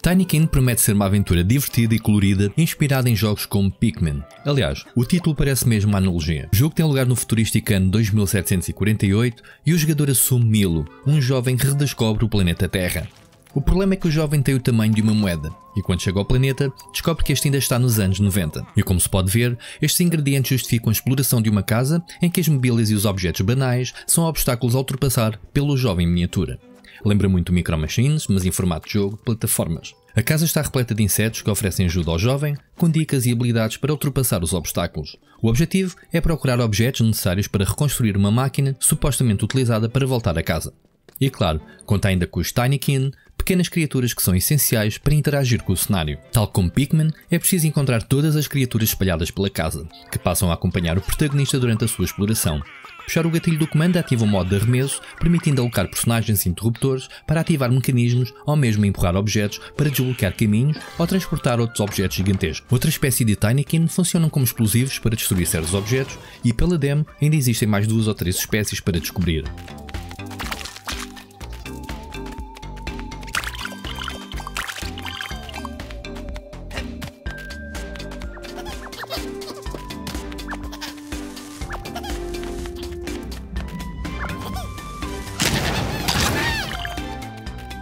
Tinykin promete ser uma aventura divertida e colorida, inspirada em jogos como Pikmin. Aliás, o título parece mesmo uma analogia. O jogo tem lugar no futurístico ano 2748 e o jogador assume Milo, um jovem que redescobre o planeta Terra. O problema é que o jovem tem o tamanho de uma moeda, e quando chega ao planeta, descobre que este ainda está nos anos 90. E como se pode ver, estes ingredientes justificam a exploração de uma casa em que as mobílias e os objetos banais são obstáculos a ultrapassar pelo jovem miniatura. Lembra muito Micro Machines, mas em formato de jogo de plataformas. A casa está repleta de insetos que oferecem ajuda ao jovem, com dicas e habilidades para ultrapassar os obstáculos. O objetivo é procurar objetos necessários para reconstruir uma máquina supostamente utilizada para voltar a casa. E claro, conta ainda com os Tinykin, pequenas criaturas que são essenciais para interagir com o cenário. Tal como Pikmin, é preciso encontrar todas as criaturas espalhadas pela casa, que passam a acompanhar o protagonista durante a sua exploração. Puxar o gatilho do comando ativa o modo de arremesso, permitindo alocar personagens interruptores para ativar mecanismos ou mesmo empurrar objetos para desbloquear caminhos ou transportar outros objetos gigantescos. Outra espécie de Tinykin funcionam como explosivos para destruir certos objetos e pela demo ainda existem mais duas ou três espécies para descobrir.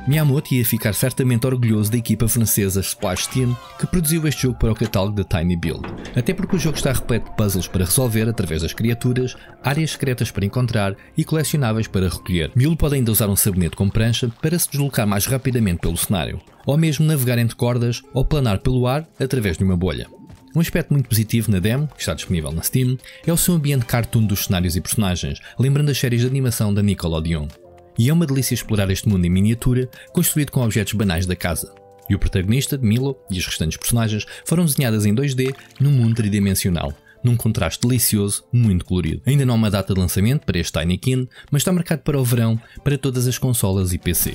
Miyamoto ia ficar certamente orgulhoso da equipa francesa Splash Team que produziu este jogo para o catálogo da Tiny Build, até porque o jogo está repleto de puzzles para resolver através das criaturas, áreas secretas para encontrar e colecionáveis para recolher. Milo pode ainda usar um sabonete com prancha para se deslocar mais rapidamente pelo cenário, ou mesmo navegar entre cordas ou planar pelo ar através de uma bolha. Um aspecto muito positivo na demo, que está disponível na Steam, é o seu ambiente cartoon dos cenários e personagens, lembrando as séries de animação da Nickelodeon e é uma delícia explorar este mundo em miniatura, construído com objetos banais da casa. E o protagonista, Milo, e as restantes personagens foram desenhadas em 2D num mundo tridimensional, num contraste delicioso, muito colorido. Ainda não há uma data de lançamento para este Tiny Kin, mas está marcado para o verão para todas as consolas e PC.